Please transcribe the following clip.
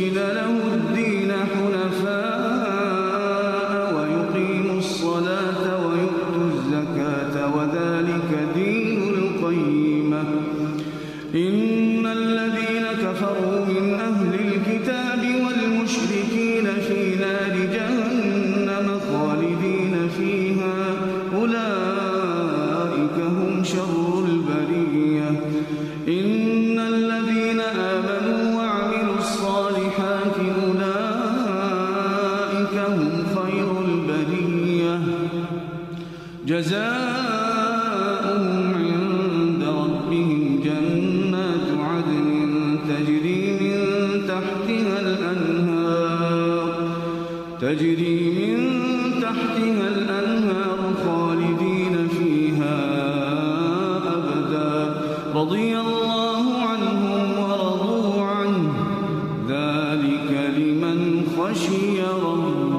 مخلصين له الدين حنفاء ويقيموا الصلاة ويؤتوا الزكاة وذلك دين القيمة. إن الذين كفروا من أهل الكتاب والمشركين في نار جهنم خالدين فيها أولئك هم شر البرية. جزاؤهم عند ربهم جنات عدن تجري من تحتها الأنهار تجري من تحتها الأنهار خالدين فيها أبدا. رضي الله عنهم ورضوا عنه ذلك لمن خشي ربه.